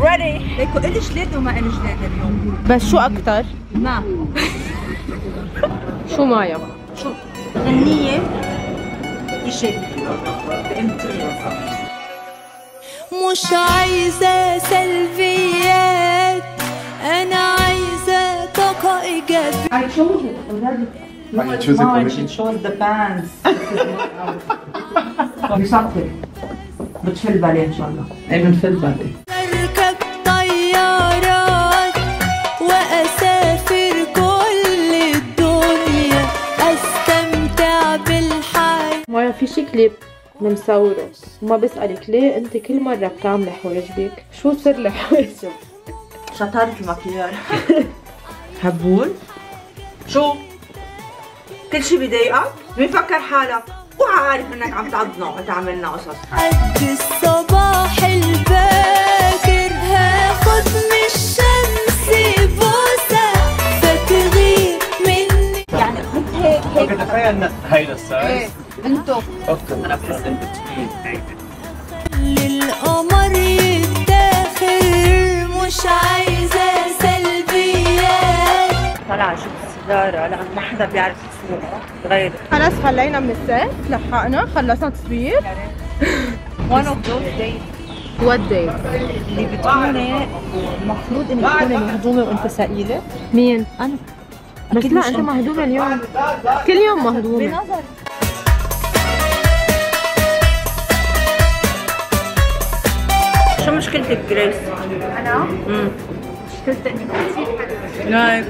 ready? ليكو إلي جلاد وما إلي جلاد اليوم. بس شو أكثر ما. شو مايا شو؟ غنية. بامتياز مش عايزة سلبيات أنا عايزة طاقة إيجابية. I chose it already. Are you choosing for She me? chose the pants. بشطر بتفل بالي ان شاء الله اي بنفل بالي كليب مصوره وما بسألك ليه أنت كل مرة بتعملي حواجبك شو سر الحواجب شطارة المكياج هبول؟ شو؟ كل شي بضايقك؟ مين فكر حالك وعارف إنك عم تعضنا وتعملنا قصص قد الصباح الباكر هاخد من الشمس بوسة. فتغيب مني. يعني انت هيك. هيك تخيل هيدا ال size. نفس in between للقمر يتاخر مش عايزة سلبيات. طلع جبت سيجارة لأن ما حدا بيعرف يسوق. غيري خلص خلينا من السيف. لحقنا خلصنا تصوير one of those days. what day اللي بتكوني المفروض انك تكوني مهضومة وانت ثقيلة مين؟ أنا. بس لا أنت أنت. مهضومة اليوم. كل يوم مهضومة. بنظري شو مشكلتك جريس؟ أنا؟ امم مشكلتي إني كثير لا.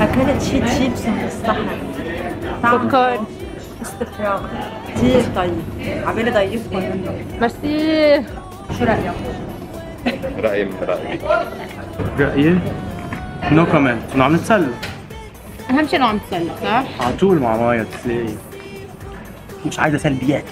أكلت شيء تشيبسون في الصحن فكر استفراغ كثير طيب. عبالي ضيفكم منه. ميرسي. شو رأيك؟ رأيي من رأيي. رأيي؟ no comment عم نتسلى؟ أهم شيء انه عم تسلك صح؟ على طول مع مايا تسلي مش عايزه سلبيات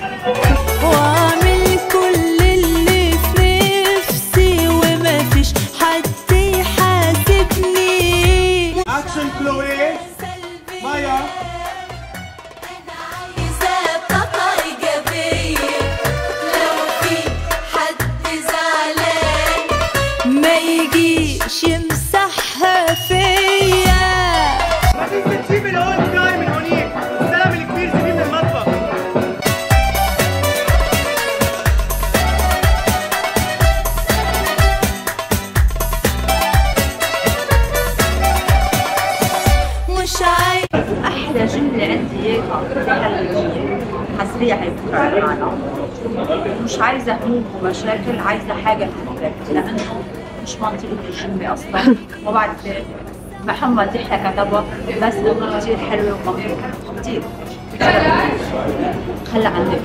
عايزة أحلى جملة عندي اياها بهالجيل حسبيها هي بكره معنا مش عايزة هموم ومشاكل عايزة حاجة تفرق لأنه مش منطقي الجملة أصلا. ما بعرف محمد يحيى كتبها بس انه كثير حلوة ومنطقيه كثير خلى عندي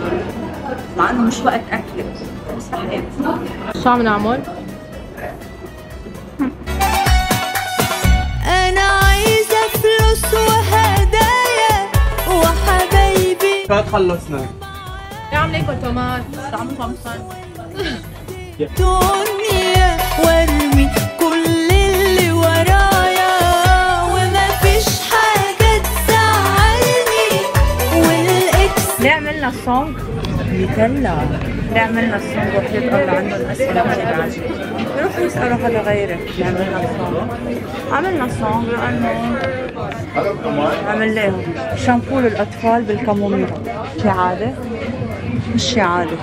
مع إنه مش وقت رح أكل. شو عم نعمل؟ فات خلصنا. إيه عاملين تومات؟ طعمه خمسة دنيا وارمي كل اللي ورايا وما فيش حاجة تزعلني والإكس ليه عملنا السونج؟ بيدلع ليه عملنا السونج وحيد الله عندهم اسئله كثير حدا غيرك. ليه عملنا السونج لأنه عملناهم. شامبو للأطفال بالكاموميل شي عادة؟ مش شي عادة.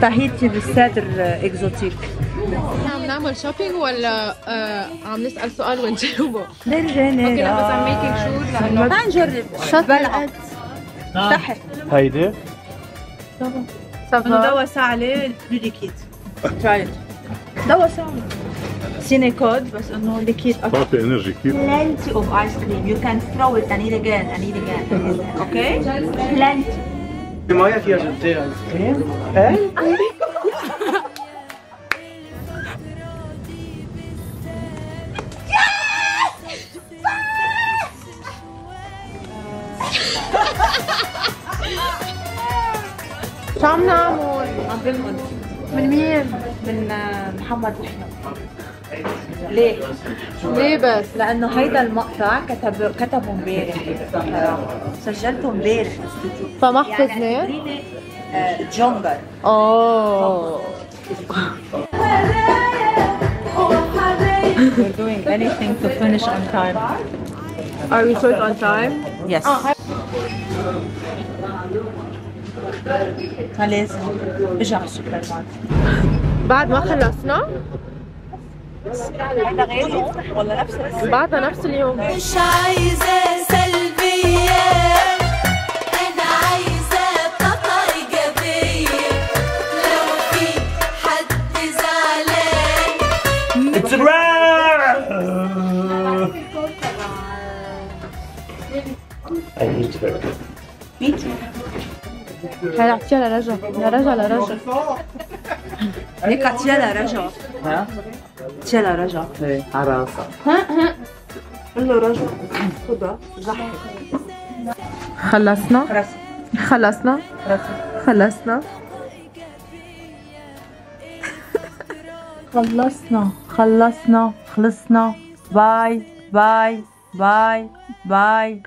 تاهيتي بالسادر إكزوتيك. عم نعمل شوبينج ولا آه عم نسأل سؤال ونجاوبه؟ درجة أوكي بس عم ميكينج شور لأنه تعال نجرب. شط بلعت تحت. هيدي؟ انه دواء ساعة عليه ليكيد ترايت دواء ساعة سيني كود بس انه ليكيد أكثر بعطي انرجي كثير plenty of ice cream. You can throw it and eat again and eat again. Okay? Plenty. مايا فيها جبتين ايس كريم شو عم نعمل؟ عم بنقل من مين؟ من آه، محمد يحيى ليه؟ ليه بس؟ لأنه هيدا المقطع كتب كتبه امبارح صراحة. سجلته امبارح فما يعني حفظناه؟ اعتبريني، آه، جونجر اوه We're doing anything to finish on time. Are we short on time? Yes. لازم اجى على السوبر ماركت بعد ما خلصنا ولا نفس؟ بعدنا نفس اليوم مش عايزة سلبيات أنا عايزة طاقة إيجابية لو في حد زعلان It's a wrap! I hate her. هلا اعطيها لرجا يا رجا لرجا هيك عطيها لرجا ها؟ عطيها لرجا إيه على راسها قول له رجا خدها زحف خلصنا؟ خلاص. خلصنا؟ خلصنا. خلصنا. خلصنا. خلصنا. bye bye bye bye.